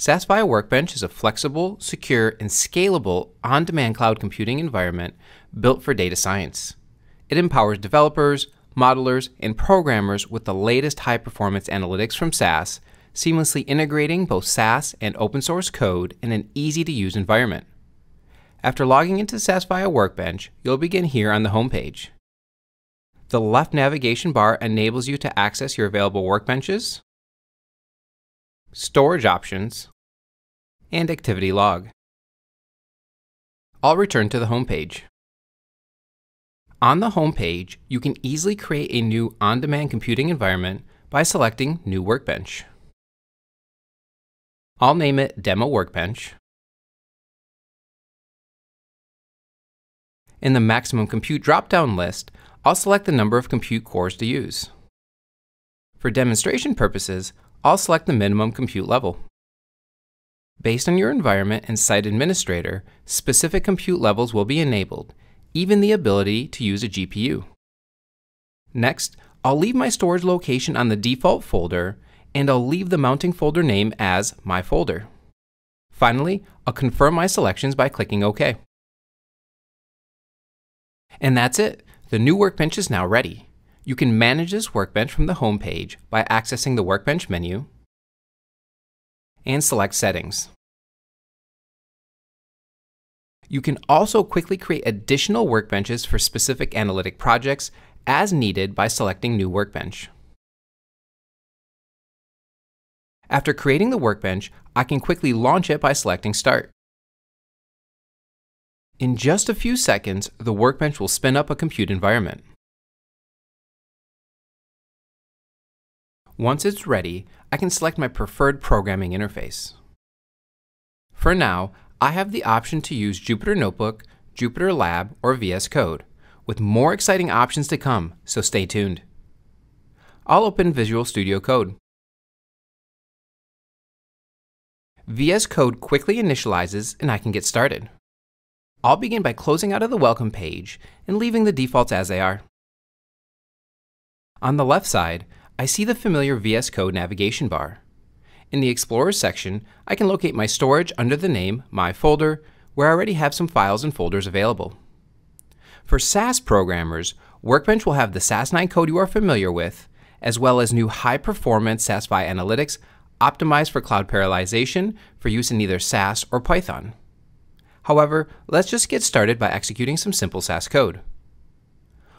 SAS Viya Workbench is a flexible, secure, and scalable on demand cloud computing environment built for data science. It empowers developers, modelers, and programmers with the latest high performance analytics from SAS, seamlessly integrating both SAS and open source code in an easy to use environment. After logging into SAS Viya Workbench, you'll begin here on the home page. The left navigation bar enables you to access your available workbenches, storage options, and activity log. I'll return to the home page. On the home page, you can easily create a new on-demand computing environment by selecting New Workbench. I'll name it Demo Workbench. In the Maximum Compute drop-down list, I'll select the number of compute cores to use. For demonstration purposes, I'll select the minimum compute level. Based on your environment and site administrator, specific compute levels will be enabled, even the ability to use a GPU. Next, I'll leave my storage location on the default folder, and I'll leave the mounting folder name as my folder. Finally, I'll confirm my selections by clicking OK. And that's it. The new workbench is now ready. You can manage this workbench from the home page by accessing the Workbench menu and select Settings. You can also quickly create additional workbenches for specific analytic projects as needed by selecting New Workbench. After creating the workbench, I can quickly launch it by selecting Start. In just a few seconds, the workbench will spin up a compute environment. Once it's ready, I can select my preferred programming interface. For now, I have the option to use Jupyter Notebook, Jupyter Lab, or VS Code, with more exciting options to come, so stay tuned. I'll open Visual Studio Code. VS Code quickly initializes and I can get started. I'll begin by closing out of the welcome page and leaving the defaults as they are. On the left side, I see the familiar VS Code navigation bar. In the Explorer section, I can locate my storage under the name My Folder, where I already have some files and folders available. For SAS programmers, Workbench will have the SAS9 code you are familiar with, as well as new high-performance SAS Viya analytics optimized for cloud parallelization for use in either SAS or Python. However, let's just get started by executing some simple SAS code.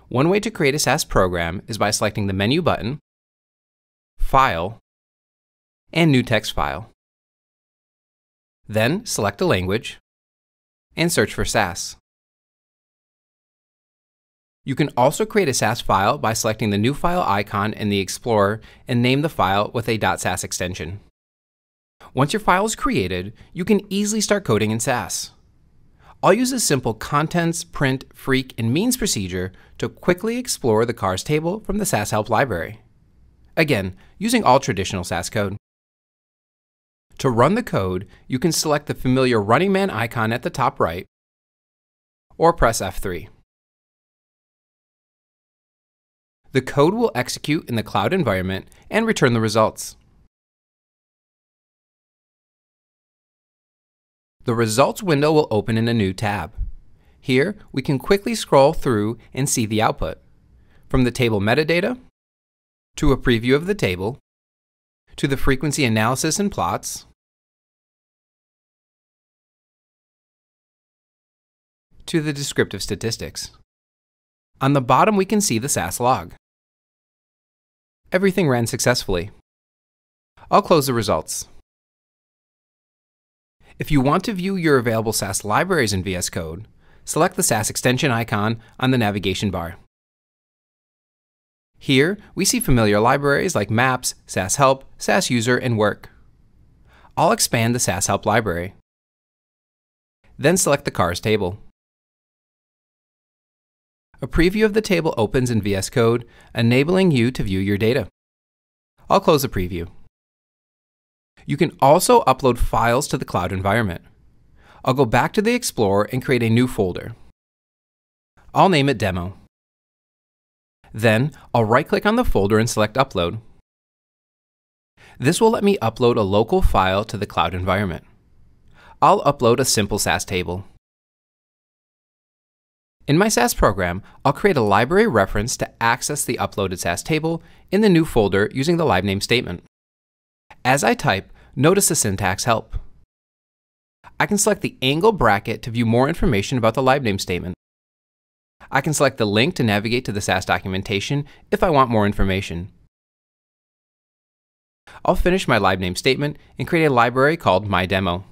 One way to create a SAS program is by selecting the Menu button File, and New Text File. Then select a language and search for SAS. You can also create a SAS file by selecting the New File icon in the Explorer and name the file with a .SAS extension. Once your file is created, you can easily start coding in SAS. I'll use a simple contents, print, freq, and means procedure to quickly explore the cars table from the SAS help library. Again, using all traditional SAS code. To run the code, you can select the familiar Running Man icon at the top right, or press F3. The code will execute in the cloud environment and return the results. The results window will open in a new tab. Here, we can quickly scroll through and see the output. From the table metadata, to a preview of the table, to the frequency analysis and plots, to the descriptive statistics. On the bottom, we can see the SAS log. Everything ran successfully. I'll close the results. If you want to view your available SAS libraries in VS Code, select the SAS extension icon on the navigation bar. Here, we see familiar libraries like Maps, SAS Help, SAS User, and Work. I'll expand the SAS Help library. Then select the CARS table. A preview of the table opens in VS Code, enabling you to view your data. I'll close the preview. You can also upload files to the cloud environment. I'll go back to the Explorer and create a new folder. I'll name it Demo. Then I'll right click on the folder and select Upload. This will let me upload a local file to the cloud environment. I'll upload a simple SAS table. In my SAS program, I'll create a library reference to access the uploaded SAS table in the new folder using the LibName statement. As I type, notice the syntax help. I can select the angle bracket to view more information about the LibName statement. I can select the link to navigate to the SAS documentation if I want more information. I'll finish my LibName statement and create a library called MyDemo.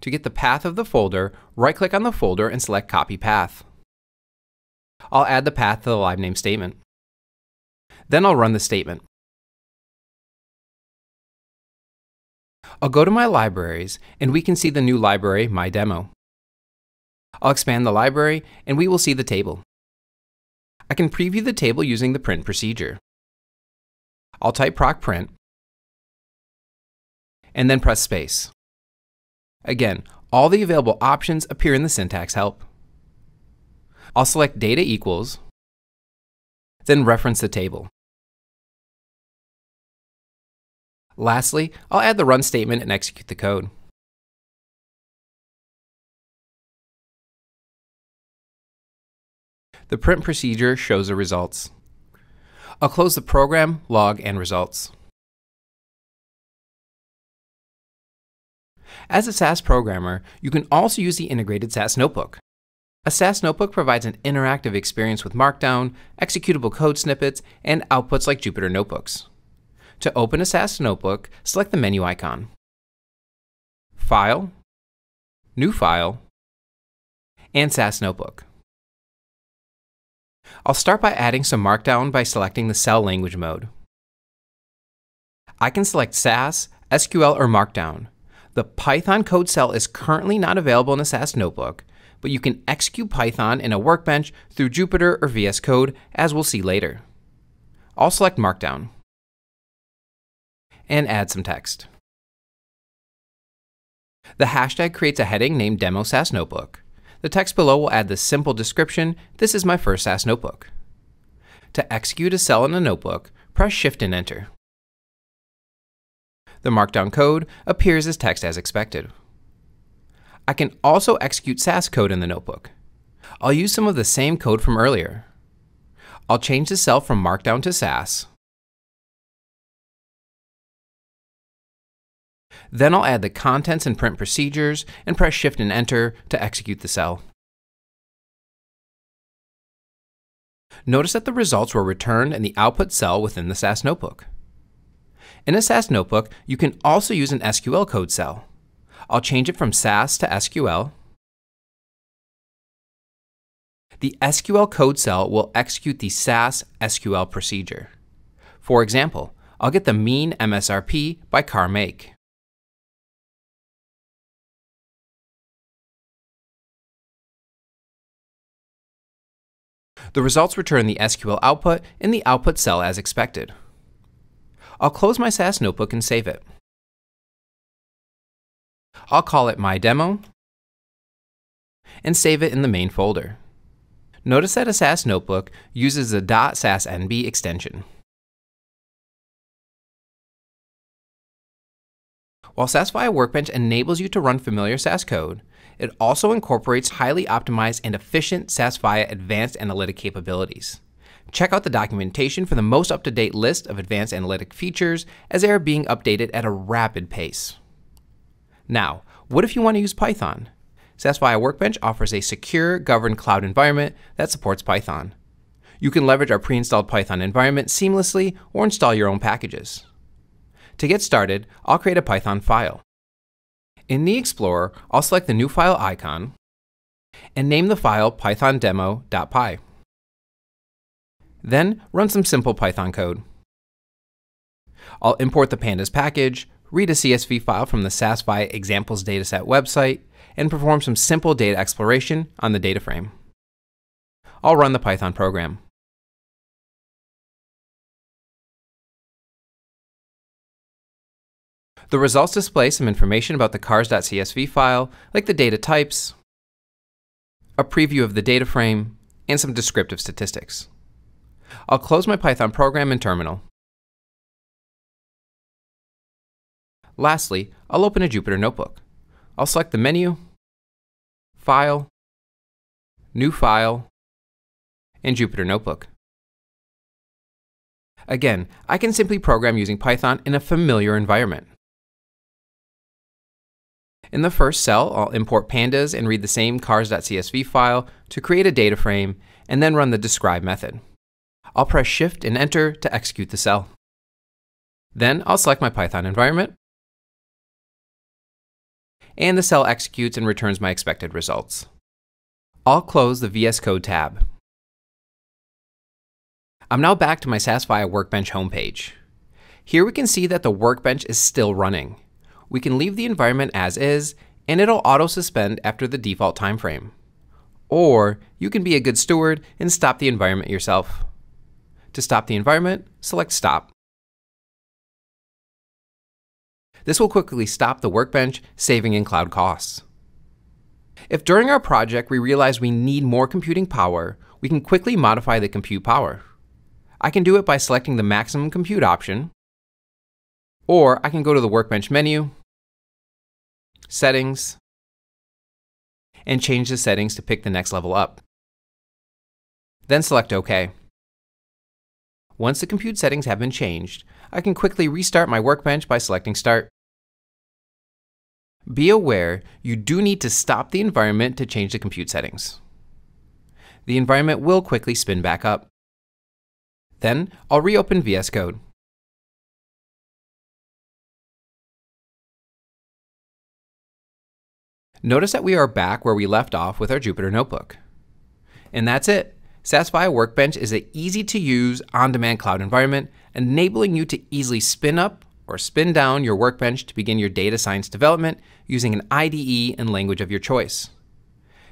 To get the path of the folder, right-click on the folder and select Copy Path. I'll add the path to the LibName statement. Then I'll run the statement. I'll go to my libraries and we can see the new library, MyDemo. I'll expand the library and we will see the table. I can preview the table using the print procedure. I'll type proc print and then press space. Again, all the available options appear in the syntax help. I'll select data equals, then reference the table. Lastly, I'll add the run statement and execute the code. The print procedure shows the results. I'll close the program, log, and results. As a SAS programmer, you can also use the integrated SAS Notebook. A SAS Notebook provides an interactive experience with Markdown, executable code snippets, and outputs like Jupyter Notebooks. To open a SAS Notebook, select the menu icon. File, New File, and SAS Notebook. I'll start by adding some Markdown by selecting the cell language mode. I can select SAS, SQL, or Markdown, the Python code cell is currently not available in a SAS notebook, but you can execute Python in a workbench through Jupyter or VS Code, as we'll see later. I'll select Markdown and add some text. The hashtag creates a heading named Demo SAS Notebook. The text below will add the simple description, this is my first SAS notebook. To execute a cell in a notebook, press Shift and Enter. The Markdown code appears as text as expected. I can also execute SAS code in the notebook. I'll use some of the same code from earlier. I'll change the cell from Markdown to SAS. Then I'll add the contents and print procedures and press Shift and Enter to execute the cell. Notice that the results were returned in the output cell within the SAS notebook. In a SAS notebook, you can also use an SQL code cell. I'll change it from SAS to SQL. The SQL code cell will execute the SAS SQL procedure. For example, I'll get the mean MSRP by car make. The results return the SQL output in the output cell as expected. I'll close my SAS notebook and save it. I'll call it My Demo and save it in the main folder. Notice that a SAS notebook uses the .sasnb extension. While SAS Viya Workbench enables you to run familiar SAS code, it also incorporates highly optimized and efficient SAS Viya advanced analytic capabilities. Check out the documentation for the most up-to-date list of advanced analytic features as they are being updated at a rapid pace. Now, what if you want to use Python? SAS Viya Workbench offers a secure, governed cloud environment that supports Python. You can leverage our pre-installed Python environment seamlessly or install your own packages. To get started, I'll create a Python file. In the Explorer, I'll select the new file icon and name the file pythondemo.py. Then run some simple Python code. I'll import the pandas package, read a CSV file from the SAS Viya examples dataset website, and perform some simple data exploration on the data frame. I'll run the Python program. The results display some information about the cars.csv file, like the data types, a preview of the data frame, and some descriptive statistics. I'll close my Python program in terminal. Lastly, I'll open a Jupyter Notebook. I'll select the menu, File, New File, and Jupyter Notebook. Again, I can simply program using Python in a familiar environment. In the first cell, I'll import pandas and read the same cars.csv file to create a data frame and then run the describe method. I'll press Shift and Enter to execute the cell. Then I'll select my Python environment, and the cell executes and returns my expected results. I'll close the VS Code tab. I'm now back to my SAS Viya Workbench homepage. Here we can see that the workbench is still running. We can leave the environment as is, and it'll auto-suspend after the default time frame. Or you can be a good steward and stop the environment yourself. To stop the environment, select Stop. This will quickly stop the workbench, saving in cloud costs. If during our project we realize we need more computing power, we can quickly modify the compute power. I can do it by selecting the maximum compute option, or I can go to the Workbench menu, Settings, and change the settings to pick the next level up. Then select OK. Once the compute settings have been changed, I can quickly restart my workbench by selecting Start. Be aware you do need to stop the environment to change the compute settings. The environment will quickly spin back up. Then I'll reopen VS Code. Notice that we are back where we left off with our Jupyter Notebook. And that's it. SAS Viya Workbench is an easy to use on demand cloud environment, enabling you to easily spin up or spin down your workbench to begin your data science development using an IDE and language of your choice.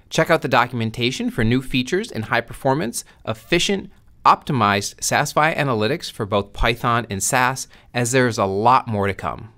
Check out the documentation for new features and high performance, efficient, optimized SAS Viya analytics for both Python and SAS, as there is a lot more to come.